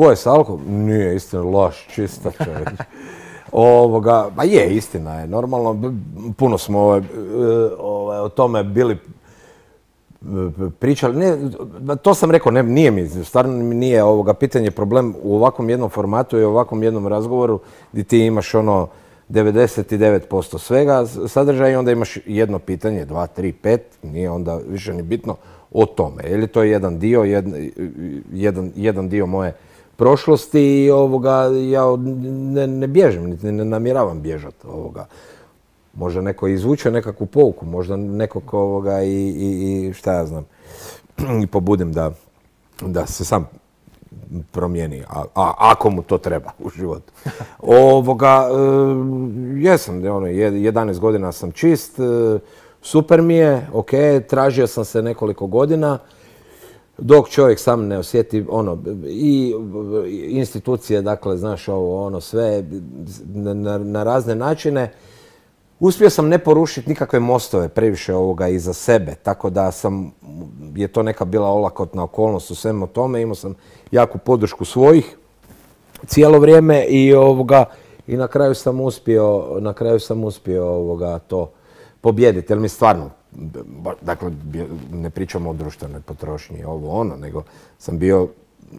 Ko je s alkoholom? Nije istina, loš, čista čovječ. Ovoga, pa je, istina je, normalno, puno smo ovaj, ovaj, o tome bili pričali, ne, to sam rekao, ne, nije mi, stvarno mi nije ovoga pitanje problem u ovakvom jednom formatu i ovakvom jednom razgovoru gdje ti imaš ono 99% svega sadržaja i onda imaš jedno pitanje, dva, tri, pet, nije onda više ni bitno o tome. Je li to jedan dio, jedan, jedan, jedan dio moje prošlosti i ovoga, ja ne, ne bježim, niti ne namjeravam bježati ovoga. Možda neko izvuče nekakvu pouku, možda nekog ovoga i, i, i šta ja znam, i pobudim da, da se sam promijeni, a, a ako mu to treba u životu. Ovoga, e, jesam, ono, je- 11 godina sam čist, e, super mi je, ok, tražio sam se nekoliko godina, dok čovjek sam ne osjeti ono i institucije dakle znaš ovo ono sve na, na- razne načine. Uspio sam ne porušiti nikakve mostove previše ovoga iza sebe tako da sam je to neka bila olakotna okolnost u svemu tome. Imao sam jaku podršku svojih cijelo vrijeme i ovoga i na kraju sam uspio na kraju sam uspio ovoga to pobijediti jer mi stvarno dakle ne pričamo o društvenoj potrošnji ovo ono nego sam bio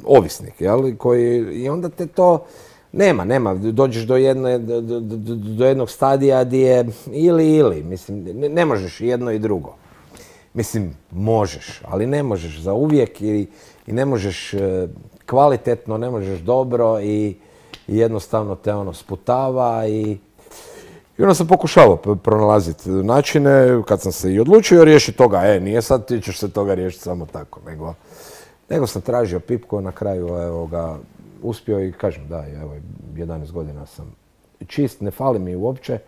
ovisnik jel koji i onda te to nema nema. Dođeš do jedne do, do- jednog stadija gdje je ili ili. Mislim ne, ne možeš jedno i drugo. Mislim, možeš, ali ne možeš za uvijek i, i ne možeš e, kvalitetno, ne možeš dobro i, i jednostavno te ono sputava i, i onda sam pokušavao pronalaziti načine kad sam se i odlučio riješiti toga, e, nije sad ti ćeš se toga riješiti samo tako, nego, nego sam tražio pipko, na kraju evo ga, uspio i kažem da, evo, 11 godina sam čist, ne fali mi uopće.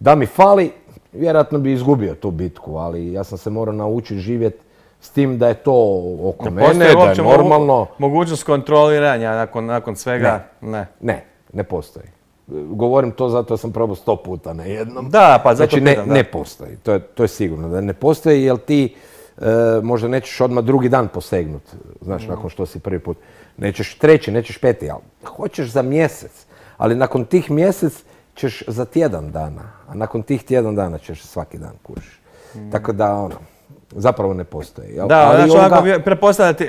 Da mi fali, vjerojatno bi izgubio tu bitku, ali ja sam se morao naučiti živjeti s tim da je to oko mene, da je normalno. mogućnost kontroliranja nakon, nakon svega? Ne. Ne, ne postoji. Govorim to zato sam probao sto puta, ne jednom. Da, pa zato Znači ne, da. ne postoji, to je, to je sigurno da ne postoji jer ti e, možda nećeš odmah drugi dan posegnut, znaš, Mm. nakon što si prvi put. Nećeš treći, nećeš peti, ali hoćeš za mjesec. Ali nakon tih mjesec ćeš za tjedan dana, a nakon tih tjedan dana ćeš svaki dan kužiš. Tako da, ono, zapravo ne postoji. Da, Ali znači onako,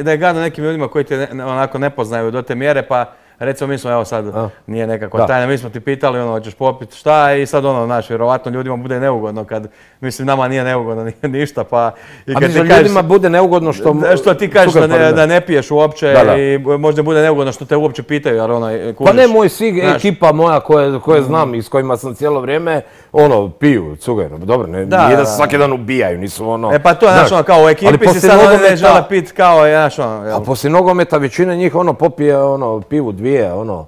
da je gadno nekim ljudima koji te ne- onako ne poznaju do te mjere, pa recimo mi smo, evo sad, A. nije nekakva Da. tajna, mi smo ti pitali ono, hoćeš popiti šta i sad ono, znaš, vjerovatno ljudima bude neugodno kad, mislim, nama nije neugodno ni- ništa, pa i A kad mislim, ti kažeš, ljudima bude neugodno što... što ti kažeš da ne, da ne piješ uopće Da, da. i možda bude neugodno što te uopće pitaju, jer ono, Pa kužiš. ne, moj svi Znaš. ekipa moja koje, koje znam i s kojima sam cijelo vrijeme, ono, piju, cugaju. Dobro, ne, Da, nije da se svaki dan ubijaju, nisu ono... E pa to je, znaš, ono, kao u ekipi si sad ne žele pit kao, znaš, ono? A poslije nogometa većina njih, ono, popije, ono, pivu dvije, ono,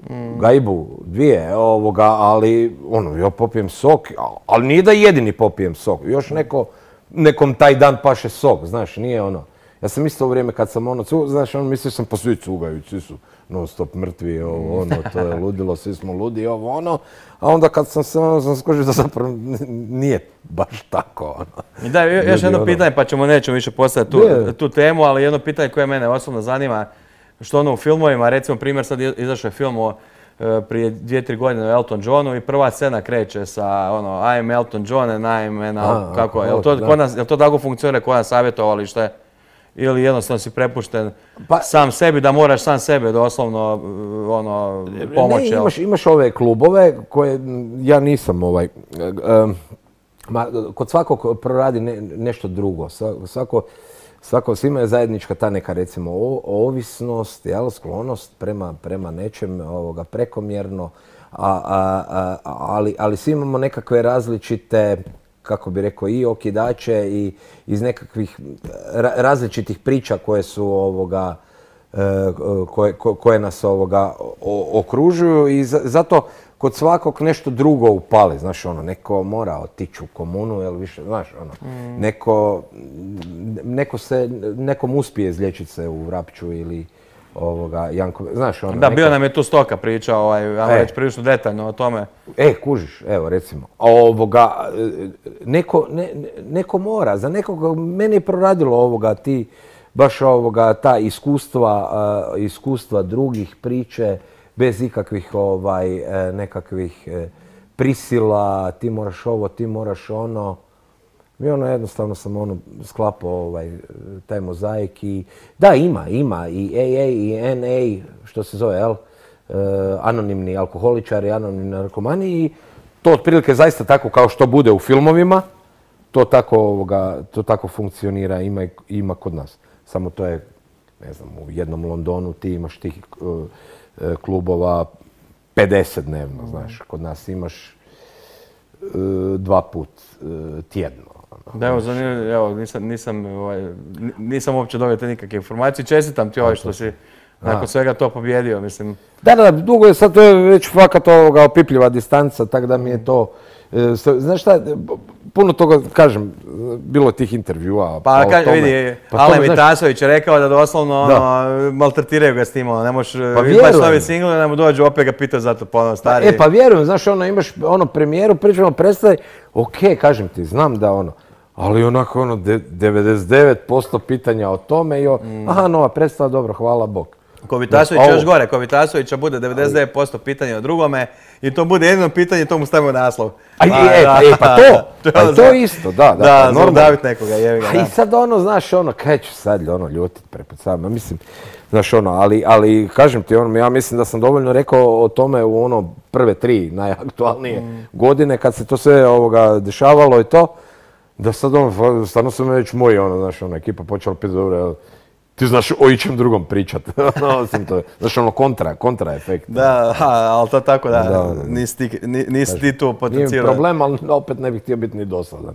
Mm. gajbu dvije, ovoga, ali, ono, ja popijem sok, ali nije da jedini popijem sok, još neko, nekom taj dan paše sok, znaš, nije ono. Ja sam isto u vrijeme kad sam ono, cu, znaš, ono, mislio sam pa svi cugaju, svi su non stop mrtvi, ovo, ono, to je ludilo, svi smo ludi, ovo, ono, a onda kad sam se, ono, sam skužio da zapravo nije baš tako, ono. I da, jo- još Ljudi, jedno ono- pitanje, pa ćemo, nećemo više postaviti tu, tu temu, ali jedno pitanje koje mene osobno zanima, što ono u filmovima, recimo primjer sad je izašao je film o, e, prije dvije, tri godine o Elton Johnu i prva scena kreće sa ono I'm Elton John and I'm and A, kako, a, jel to, da. kod nas, jel to tako funkcionira kod nas savjetovalište? Ili jednostavno si prepušten Pa- sam sebi da moraš sam sebe doslovno uh, ono, pomoći, Ne, imaš, imaš ove klubove koje ja nisam ovaj, e, ma, kod svakog proradi ne- nešto drugo. Sva- Svako, svako, svima je zajednička ta neka recimo ovisnost, jel, sklonost prema, prema nečem ovoga, prekomjerno, a, a- a- ali, ali svi imamo nekakve različite kako bi rekao, i okidače i iz nekakvih ra- različitih priča koje su ovoga, koje, ko- koje nas ovoga okružuju i za- zato kod svakog nešto drugo upali, znaš ono, neko mora otići u komunu, jel više, znaš ono, neko, neko se, nekom uspije izliječiti se u Vrapću ili ovoga, Janko, znaš ono, Da, bio neko- nam je tu stoka priča, ovaj, ajmo E. reći prilično detaljno o tome. E, kužiš, evo recimo, ovoga, e, neko, ne, ne- neko mora, za nekoga, meni je proradilo ovoga, ti baš ovoga, ta iskustva, iskustva drugih priče, bez ikakvih ovaj, e, nekakvih e, prisila, ti moraš ovo, ti moraš ono. I ono jednostavno sam ono sklapao ovaj, taj mozaik i da ima, ima i AA i NA što se zove, jel? E, anonimni alkoholičari, anonimni narkomani i to otprilike zaista tako kao što bude u filmovima, to tako, ovoga, to tako funkcionira, ima, ima kod nas. Samo to je, ne znam, u jednom Londonu ti imaš tih e, klubova 50 dnevno, znaš, kod nas imaš e, dva put e, tjedno. ono. Da, evo, zanimljivo, evo, nisam, nisam, ovaj, ni- nisam uopće dobio te nikakve informacije. Čestitam ti ovaj što si nakon svega to pobjedio, mislim. Da, da, dugo je, sad to je već fakat ovoga opipljiva distanca, tako da mi je to... e, Znaš šta, puno toga, kažem, bilo je tih intervjua. Pa, o kaže, tome. vidi, Pa Ale tome, znaš, Vitasović je rekao da doslovno Da. ono, maltretiraju ga s tim, ono, ne možeš Pa vjerujem. novi single, da mu dođu opet ga pita zato ponovno stari. E, pa vjerujem, znaš, ono, imaš ono premijeru, pričamo predstavi, ok, kažem ti, znam da ono, ali onako ono, de- 99% pitanja o tome i o, Mm. aha, nova predstava, dobro, hvala Bog. Ko Vitasović Ovo- još gore, ko Vitasovića bude 99% pitanja o drugome i to bude jedino pitanje, to mu stavimo naslov. A, e, pa, e, pa to, pa to isto, da, da, Da, pa normalno. udavit nekoga, jevi ga, i sad ono, znaš, ono, kaj ću sad ono ljutit prepod sama, mislim, znaš ono, ali, ali kažem ti, ono, ja mislim da sam dovoljno rekao o tome u ono prve tri najaktualnije Mm. godine kad se to sve ovoga dešavalo i to, da sad ono, stvarno su me već moji, ono, znaš, ono, ekipa počela pitati, dobro, ti znaš o ičem drugom pričat, ono, osim to, znaš, ono, kontra, kontra efekt. Da, ha, ali to tako da, Da, da, da. nisi ti, ti tu Nije problem, ali opet ne bih htio biti ni dosadan.